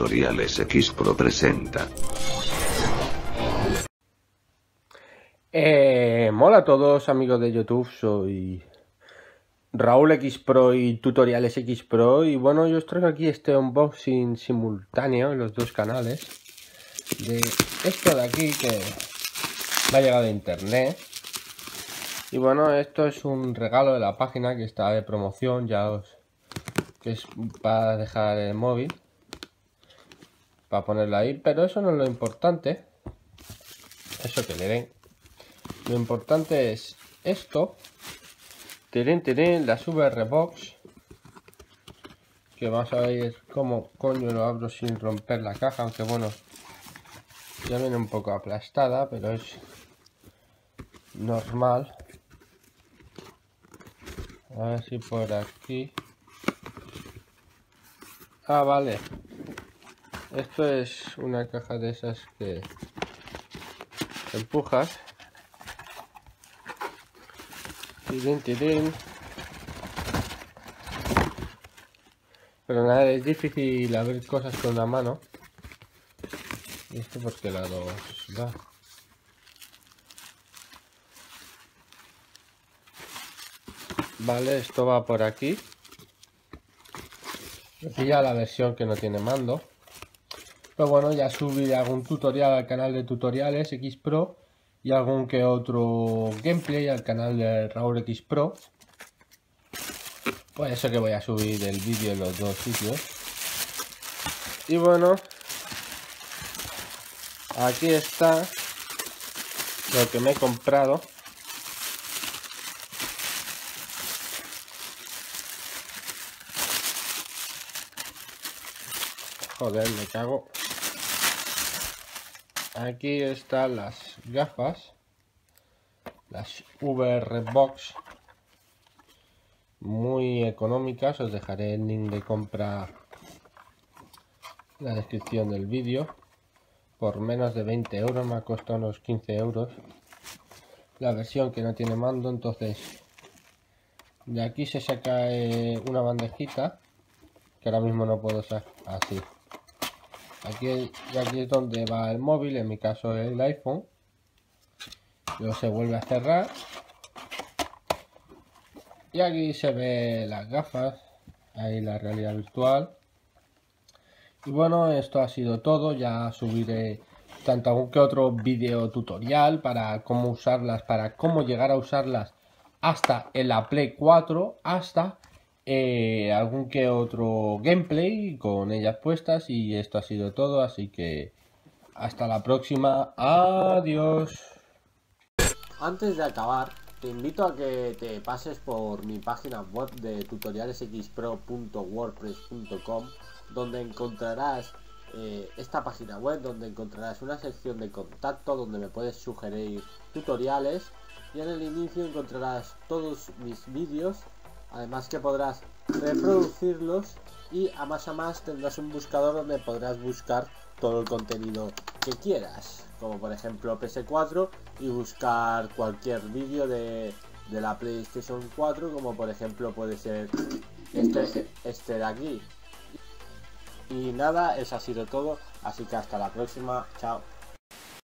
Tutoriales X Pro presenta. Eh, mola a todos amigos de YouTube, soy Raúl X Pro y Tutoriales X Pro y bueno, yo os traigo aquí este unboxing simultáneo en los dos canales de esto de aquí que me ha llegado de internet y bueno, esto es un regalo de la página que está de promoción, ya os que es para dejar el móvil para ponerlo ahí, pero eso no es lo importante. Eso que le den. Lo importante es esto. Tienen tienen las VR Box que vamos a ver cómo coño lo abro sin romper la caja aunque bueno ya viene un poco aplastada pero es normal. A ver si por aquí. Ah, vale. Esto es una caja de esas que empujas. Tirín, tirín. Pero nada, es difícil abrir cosas con la mano. ¿Y esto por qué lado va? Vale, esto va por aquí. Aquí ya la versión que no tiene mando. Pero bueno, ya subiré algún tutorial al canal de tutoriales X Pro y algún que otro gameplay al canal de Raúl X Pro. Pues eso que voy a subir el vídeo en los dos sitios. Y bueno, aquí está lo que me he comprado. Joder, me cago. Aquí están las gafas. Las VR Box. Muy económicas. Os dejaré el link de compra en la descripción del vídeo. Por menos de 20 euros. Me ha costado unos 15 euros. La versión que no tiene mando. Entonces, de aquí se saca eh, una bandejita. Que ahora mismo no puedo sacar. Así. Aquí, aquí es donde va el móvil, en mi caso el iPhone. Luego se vuelve a cerrar. Y aquí se ve las gafas, ahí la realidad virtual. Y bueno, esto ha sido todo. Ya subiré tanto algún que otro vídeo tutorial para cómo usarlas, para cómo llegar a usarlas hasta en la Play 4, hasta eh, algún que otro gameplay con ellas puestas y esto ha sido todo, así que hasta la próxima, adiós. Antes de acabar, te invito a que te pases por mi página web de tutorialesxpro.wordpress.com donde encontrarás eh, esta página web, donde encontrarás una sección de contacto donde me puedes sugerir tutoriales y en el inicio encontrarás todos mis vídeos Además que podrás reproducirlos y a más a más tendrás un buscador donde podrás buscar todo el contenido que quieras. Como por ejemplo PS4 y buscar cualquier vídeo de, de la PlayStation 4 como por ejemplo puede ser este, este de aquí. Y nada, eso ha sido todo. Así que hasta la próxima. Chao.